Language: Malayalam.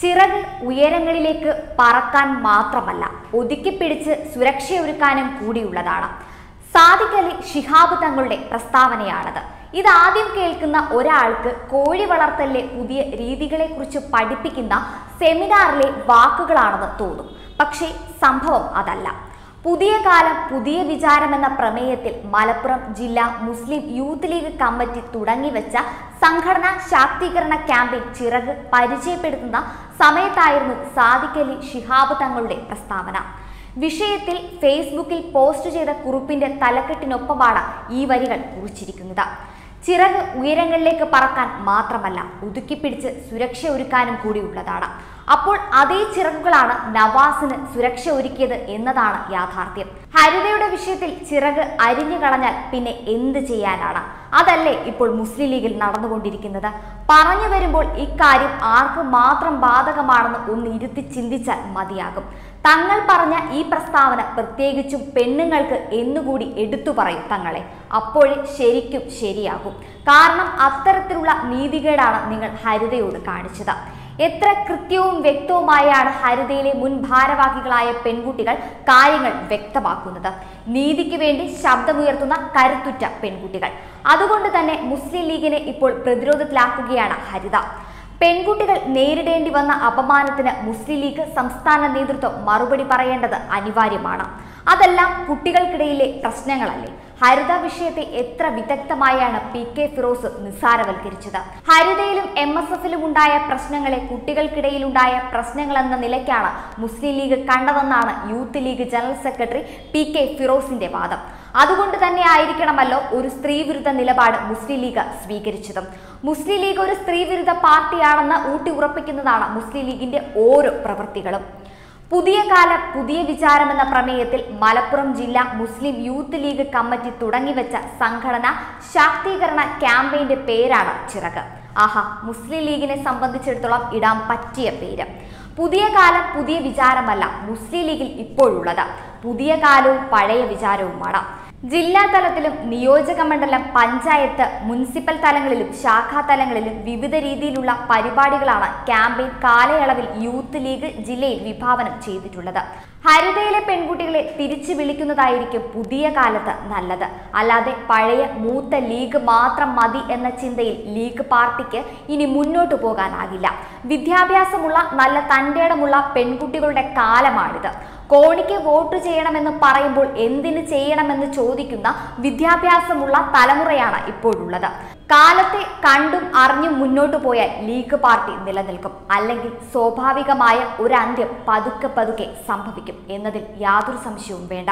ചിറക് ഉയരങ്ങളിലേക്ക് പറക്കാൻ മാത്രമല്ല ഒതുക്കിപ്പിടിച്ച് സുരക്ഷയൊരുക്കാനും കൂടിയുള്ളതാണ്. സാദിഖ് അലി ഷിഹാബ് തങ്ങളുടെ പ്രസ്താവനയാണത്. ആദ്യം കേൾക്കുന്ന ഒരാൾക്ക് കോഴി വളർത്തലിലെ പുതിയ രീതികളെക്കുറിച്ച് പഠിപ്പിക്കുന്ന സെമിനാറിലെ വാക്കുകളാണെന്ന് തോന്നും. പക്ഷേ സംഭവം അതല്ല. പുതിയ കാലം പുതിയ വിചാരം എന്ന പ്രമേയത്തിൽ മലപ്പുറം ജില്ലാ മുസ്ലിം യൂത്ത് ലീഗ് കമ്മിറ്റി തുടങ്ങിവെച്ച സംഘടനാ ശാക്തീകരണ ക്യാമ്പയിൻ ചിറക് പരിചയപ്പെടുത്തുന്ന സമയത്തായിരുന്നു സാദിഖലി ശിഹാബ് തങ്ങളുടെ പ്രസ്താവന. വിഷയത്തിൽ ഫേസ്ബുക്കിൽ പോസ്റ്റ് ചെയ്ത കുറിപ്പിന്റെ തലക്കെട്ടിനൊപ്പമാണ് ഈ വരികൾ കുറിച്ചിരിക്കുന്നത്. ചിറക് ഉയരങ്ങളിലേക്ക് പറക്കാൻ മാത്രമല്ല ഒതുക്കിപ്പിടിച്ച് സുരക്ഷ ഒരുക്കാനും കൂടിയുള്ളതാണ് അപ്പോൾ അതേ ചിറകുകളാണ് നവാസിന് സുരക്ഷ ഒരുക്കിയത് എന്നതാണ് യാഥാർത്ഥ്യം. ഹരിതയുടെ വിഷയത്തിൽ ചിറക് അരിഞ്ഞു കളഞ്ഞാൽ പിന്നെ എന്ത് ചെയ്യാനാണ്? അതല്ലേ ഇപ്പോൾ മുസ്ലിം ലീഗിൽ നടന്നുകൊണ്ടിരിക്കുന്നത്. പറഞ്ഞു വരുമ്പോൾ ഇക്കാര്യം ആർക്ക് മാത്രം ബാധകമാണെന്ന് ഒന്ന് ഇരുത്തി ചിന്തിച്ചാൽ മതിയാകും. തങ്ങൾ പറഞ്ഞ ഈ പ്രസ്താവന പ്രത്യേകിച്ചും പെണ്ണുങ്ങൾക്ക് എന്നുകൂടി എടുത്തു പറയും തങ്ങളെ. അപ്പോഴേ ശരിക്കും ശരിയാകും. കാരണം അത്തരത്തിലുള്ള നീതികേടാണ് നിങ്ങൾ ഹരിതയോട് കാണിച്ചത്. എത്ര കൃത്യവും വ്യക്തവുമായാണ് ഹരിതയിലെ മുൻ ഭാരവാഹികളായ പെൺകുട്ടികൾ കാര്യങ്ങൾ വ്യക്തമാക്കുന്നത്. നീതിക്ക് വേണ്ടി ശബ്ദമുയർത്തുന്ന കരുത്തുറ്റ പെൺകുട്ടികൾ. അതുകൊണ്ട് തന്നെ മുസ്ലിം ലീഗിനെ ഇപ്പോൾ പ്രതിരോധത്തിലാക്കുകയാണ് ഹരിത. പെൺകുട്ടികൾ നേരിടേണ്ടി വന്ന അപമാനത്തിന് മുസ്ലിം ലീഗ് സംസ്ഥാന നേതൃത്വം മറുപടി പറയേണ്ടത് അനിവാര്യമാണ്. അതെല്ലാം കുട്ടികൾക്കിടയിലെ പ്രശ്നങ്ങളല്ലേ? ഹരിത വിഷയത്തെ എത്ര വിദഗ്ധമായാണ് പി കെ ഫിറോസ് നിസ്സാരവൽക്കരിച്ചത്? ഹരിതയിലും എം എസ് എഫിലും ഉണ്ടായ പ്രശ്നങ്ങളെ കുട്ടികൾക്കിടയിലുണ്ടായ പ്രശ്നങ്ങളെന്ന നിലയ്ക്കാണ് Muslim League കണ്ടതെന്നാണ് Youth League general secretary P K ഫിറോസിന്റെ വാദം. അതുകൊണ്ട് തന്നെ ആയിരിക്കണമല്ലോ ഒരു സ്ത്രീവിരുദ്ധ നിലപാട് മുസ്ലിം ലീഗ് സ്വീകരിച്ചതും. മുസ്ലിം ലീഗ് ഒരു സ്ത്രീവിരുദ്ധ പാർട്ടിയാണെന്ന് ഊട്ടി ഉറപ്പിക്കുന്നതാണ് മുസ്ലിം ലീഗിന്റെ ഓരോ പ്രവൃത്തികളും പുതിയ കാലം പുതിയ വിചാരം എന്ന പ്രമേയത്തിൽ മലപ്പുറം ജില്ലാ മുസ്ലിം യൂത്ത് ലീഗ് കമ്മിറ്റി തുടങ്ങിവെച്ച സംഘടന ശാക്തീകരണ ക്യാമ്പയിന്റെ പേരാണ് ചിറക്. ആഹാ മുസ്ലിം ലീഗിനെ സംബന്ധിച്ചിടത്തോളം ഇടാൻ പറ്റിയ പേര്. പുതിയ കാലം പുതിയ വിചാരമല്ല മുസ്ലിം ലീഗിൽ ഇപ്പോഴുള്ളത്. പുതിയ കാലവും പഴയ വിചാരവുമാണ്. ജില്ലാ തലത്തിലും നിയോജക മണ്ഡലം പഞ്ചായത്ത് മുനിസിപ്പൽ തലങ്ങളിലും ശാഖാ തലങ്ങളിലും വിവിധ രീതിയിലുള്ള പരിപാടികളാണ് ക്യാമ്പയിൻ കാലയളവിൽ യൂത്ത് ലീഗ് ജില്ലയിൽ വിഭാവനം ചെയ്തിട്ടുള്ളത്. ഹരിതയിലെ പെൺകുട്ടികളെ തിരിച്ചു വിളിക്കുന്നതായിരിക്കും പുതിയ കാലത്ത് നല്ലത്. അല്ലാതെ പഴയ മൂത്ത ലീഗ് മാത്രം മതി എന്ന ചിന്തയിൽ ലീഗ് പാർട്ടിക്ക് ഇനി മുന്നോട്ടു പോകാനാകില്ല. വിദ്യാഭ്യാസമുള്ള നല്ല തന്റെടമുള്ള പെൺകുട്ടികളുടെ കാലമാണിത്. കോണിക്ക് വോട്ട് ചെയ്യണമെന്ന് പറയുമ്പോൾ എന്തിന് ചെയ്യണമെന്ന് ചോദിക്കുന്ന വിദ്യാഭ്യാസമുള്ള തലമുറയാണ് ഇപ്പോഴുള്ളത്. കാലത്തെ കണ്ടും അറിഞ്ഞും മുന്നോട്ട് പോയാൽ ലീഗ് പാർട്ടി നിലനിൽക്കും. അല്ലെങ്കിൽ സ്വാഭാവികമായ ഒരു അന്ത്യം പതുക്കെ പതുക്കെ സംഭവിക്കും. എന്നതിൽ യാതൊരു സംശയവും വേണ്ട